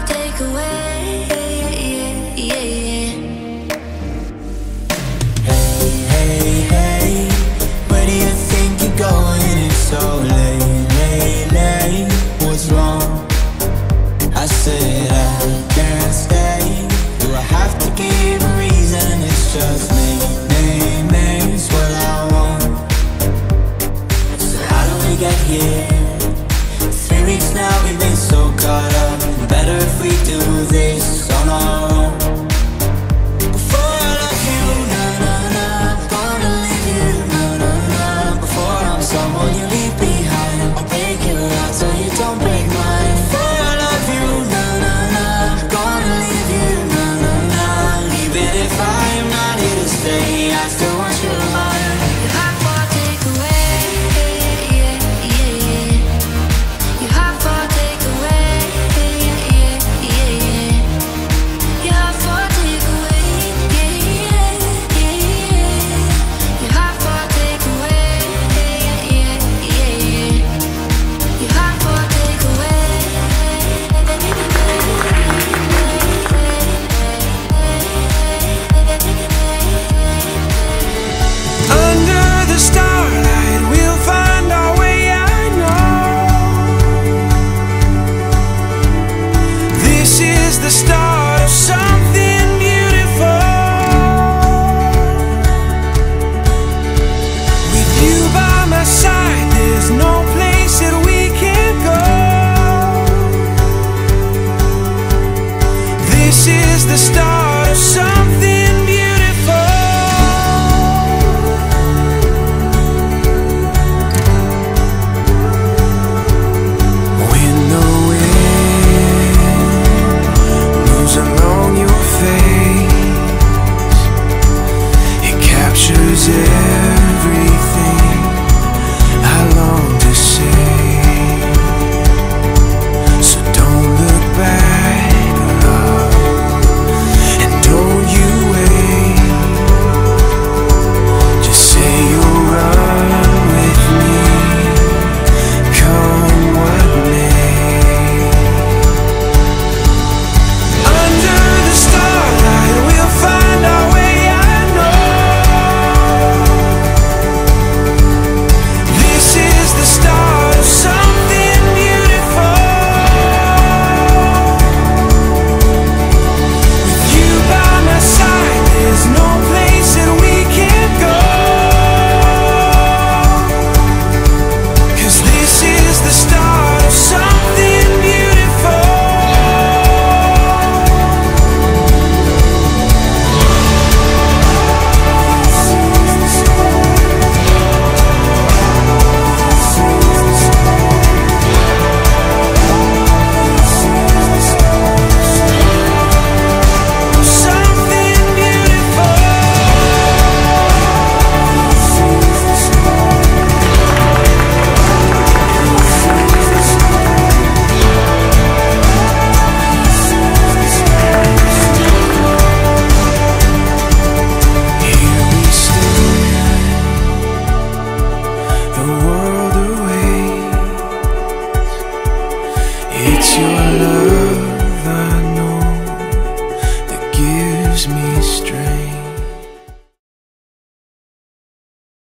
take away. Hey, hey, hey, where do you think you're going? It's so late, late, late. What's wrong? I said I can't stay. Do I have to give a reason? It's just me, what I want. So how we get here? Three weeks now we do this